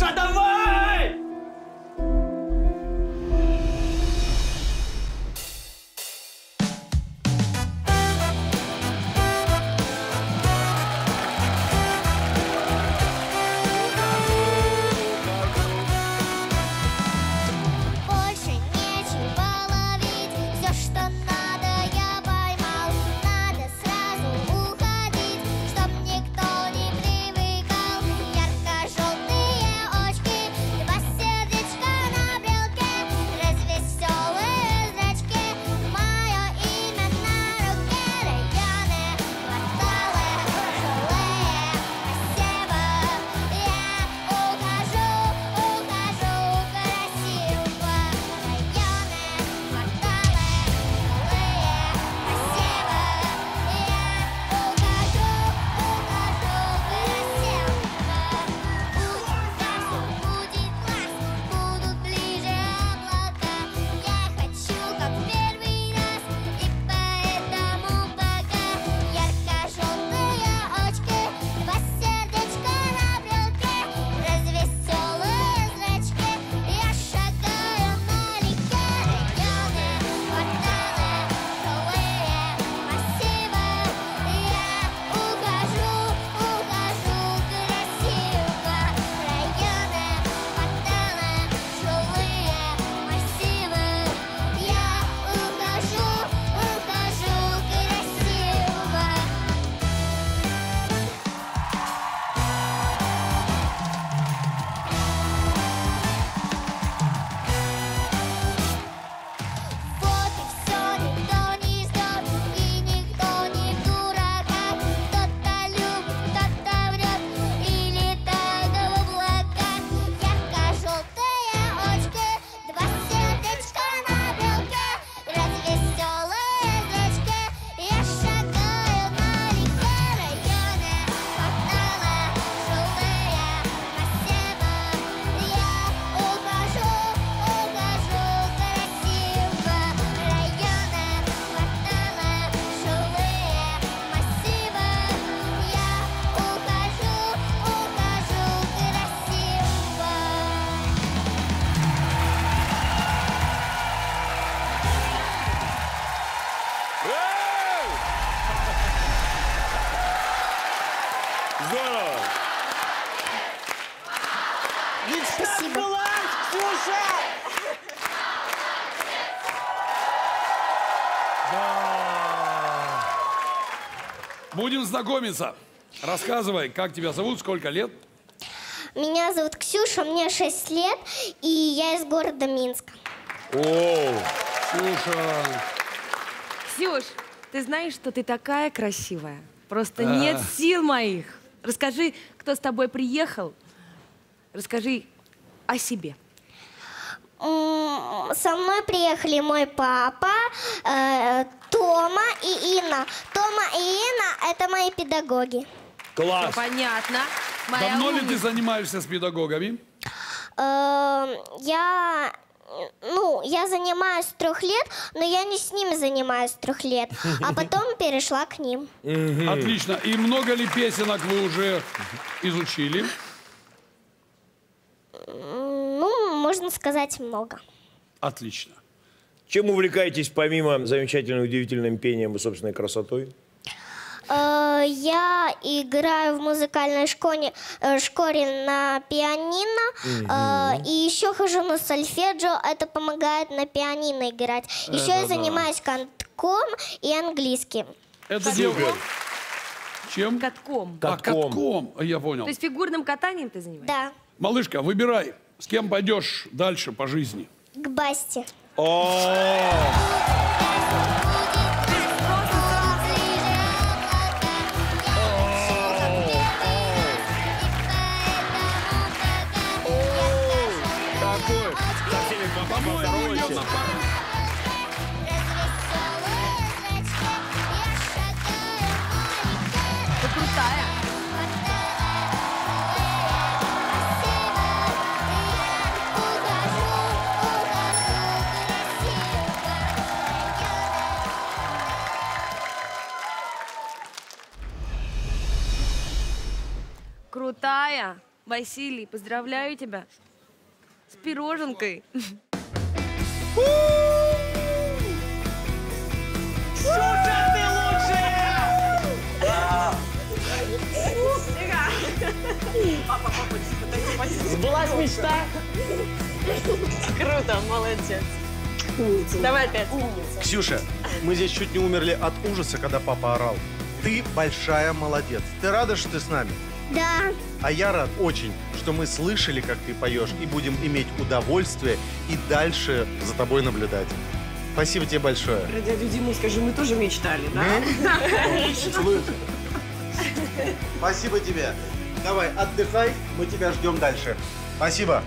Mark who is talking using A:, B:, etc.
A: Ксюша, давай!
B: Здорово!
A: Спасибо. Ксюша!
C: Будем знакомиться. Рассказывай, как тебя зовут, сколько лет?
D: Меня зовут Ксюша, мне 6 лет, и я из города Минска.
B: О,
C: Ксюша.
E: Ксюш, ты знаешь, что ты такая красивая? Просто
C: А.
E: нет сил моих. Расскажи, кто с тобой приехал. Расскажи о себе.
D: Со мной приехали мой папа, э, Тома и Инна. Тома и Инна – это мои педагоги.
B: класс!
E: Понятно. Моя
C: Давно ли
E: умница.
C: ты занимаешься с педагогами?
D: Э, Я, ну, я занимаюсь с трех лет, но я не с ними занимаюсь с трех лет, а потом перешла к ним.
C: Отлично. И много ли песенок вы уже изучили?
D: Ну, можно сказать, много.
C: Отлично.
B: Чем увлекаетесь помимо замечательным, удивительным пением и собственной красотой?
D: Э, Я играю в музыкальной школе, э, школе на пианино. э, И еще хожу на сольфеджио. Это помогает на пианино играть. Еще я занимаюсь катком и английским.
C: Это дело. Чем?
E: Катком.
C: А,
B: Катком.
C: катком. Я понял.
E: То есть фигурным катанием ты занимаешься?
D: Да,
C: Малышка, выбирай, с кем пойдешь дальше по жизни.
D: к Басте.
B: О, какой!
E: Крутая. Василий, поздравляю тебя с пироженкой.
A: Ксюша, ты лучшая! Сбылась мечта?
F: Круто, молодец. Давай опять.
G: Ксюша, мы здесь чуть не умерли от ужаса, когда папа орал. Ты большая молодец. Ты рада, что ты с нами?
D: Да.
G: А я рад очень, что мы слышали, как ты поешь, и будем иметь удовольствие и дальше за тобой наблюдать. Спасибо тебе большое.
F: Про дядю Диму скажи, мы тоже мечтали, да?
G: Спасибо тебе. Давай, отдыхай, мы тебя ждем дальше. Спасибо.